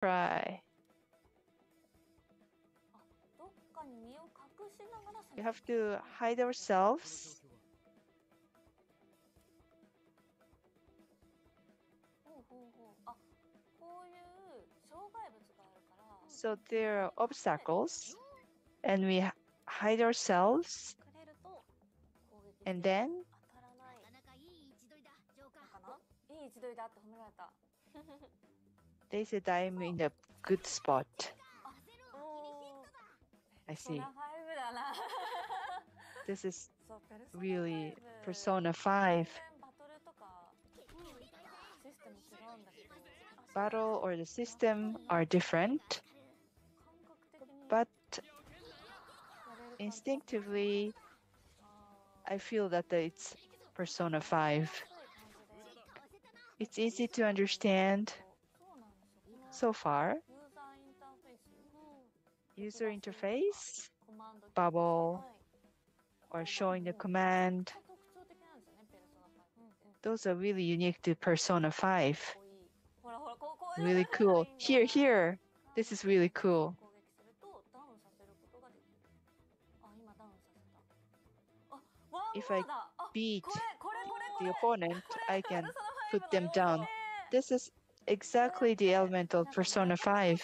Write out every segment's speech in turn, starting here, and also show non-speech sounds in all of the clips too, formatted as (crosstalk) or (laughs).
Try. We have to hide ourselves. So there are obstacles, and we hide ourselves, and then. (laughs) (laughs) (laughs) They said I'm in a good spot. I see. This is really Persona 5. Battle or the system are different, but instinctively, I feel that it's Persona 5. It's easy to understand so far, user interface, bubble, or showing the command, those are really unique to Persona 5. Really cool. Here, here. This is really cool. If I beat the opponent, I can put them down. This is exactly the element of Persona 5.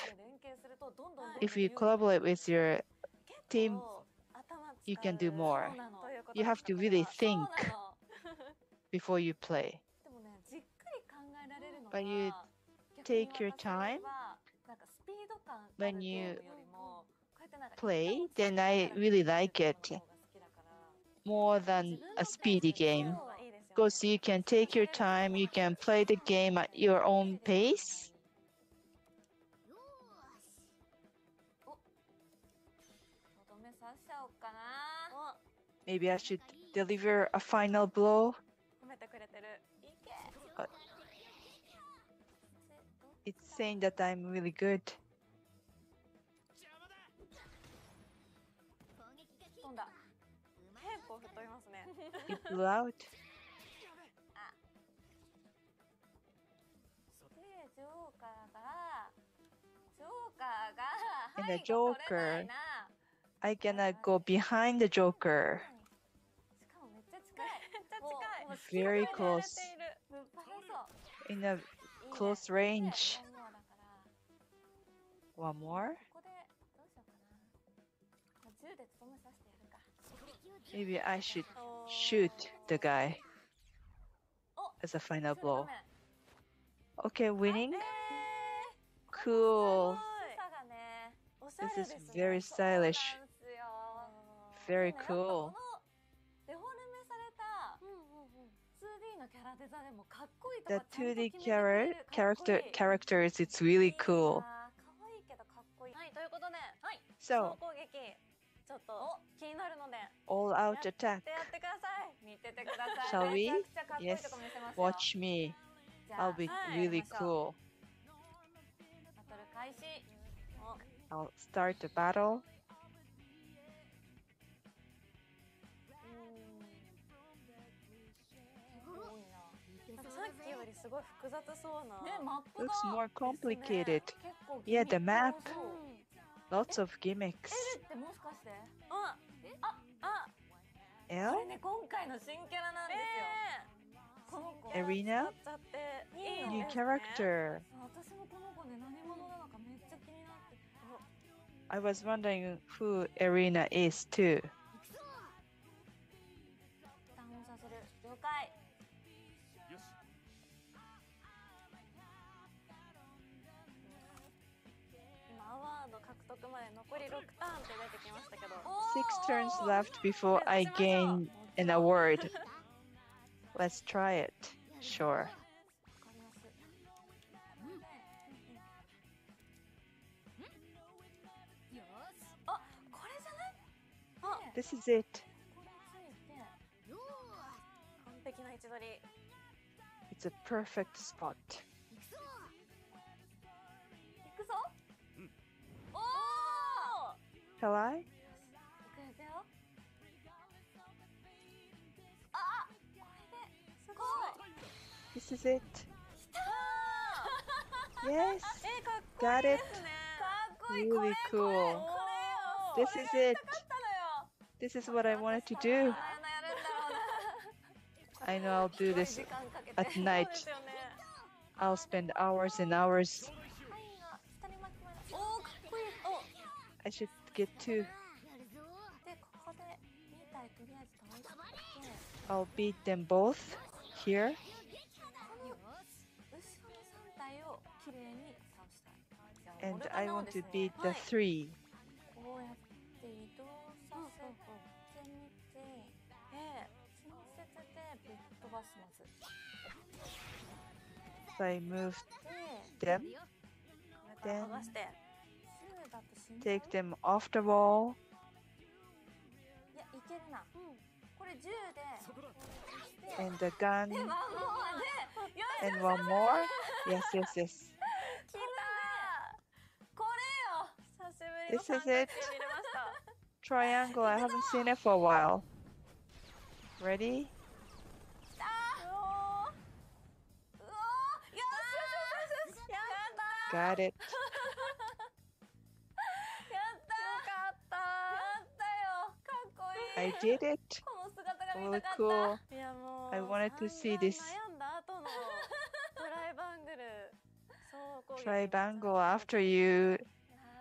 If you collaborate with your team, you can do more. You have to really think before you play. But you take your time when you play, then I really like it more than a speedy game because you can take your time, you can play the game at your own pace. Maybe I should deliver a final blow. Uh, it's saying that I'm really good. It's loud. Joker In the Joker I gonna go behind the Joker Very close In a close range One more? Maybe I should shoot the guy as a final blow. メ Okay, winning. えー Cool. さがねおしゃれ This です is ね very そう stylish. なんですよ Very でもねやっぱ cool. このデフォルメされた 2D のキャラデザでもかっこいいと The かちゃんと 2D 決めてくれ char- るかっこい character い characters, it's really cool. かわいいけどかっこいいはいということではい総 So, 攻撃ちょっと気になるので all out attack. で(laughs) やってください見ててください Shall we? めちゃくちゃかっこいいとこ見せますよ Watch me. じゃあ I'll be はい really やりましょう cool. バトル開始お I'll start the battle. すごいな。なんかさっきよりすごい複雑そうな。ね、マップが Looks more complicated. 結構 Yeah, the ギミック map. 多そう Lots of gimmicks. ってもしかして？あ、あ、あ、これ L? ね今回の新キャラなんですよ。 Erina, new character. I was wondering who Erina is too. Six turns left before I gain an award. (laughs) Let's try it. Sure. This is it. It's a perfect spot. Shall I? This is it. (laughs) Yes. Got it. Really cool. This is it. This is what I wanted to do. (laughs) I know I'll do this (laughs) at night. I'll spend hours and hours. I should get two. I'll beat them both here. And モルガ I ナを want で to すね beat は the い three. こうやって移動させてみて、で近接でぶっ飛ばすまず So I move で them, よこれから剥がして2だと死んじゃう take them off the wall, いやいけるな、これ10で攻撃して and the gun, でワンモアでよし and one more. Yes, yes, yes. This is it. Triangle, I haven't seen it for a while. Ready? Got it. I did it. Really cool. I wanted to see this. (laughs) Triangle after you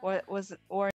いやー wa- was or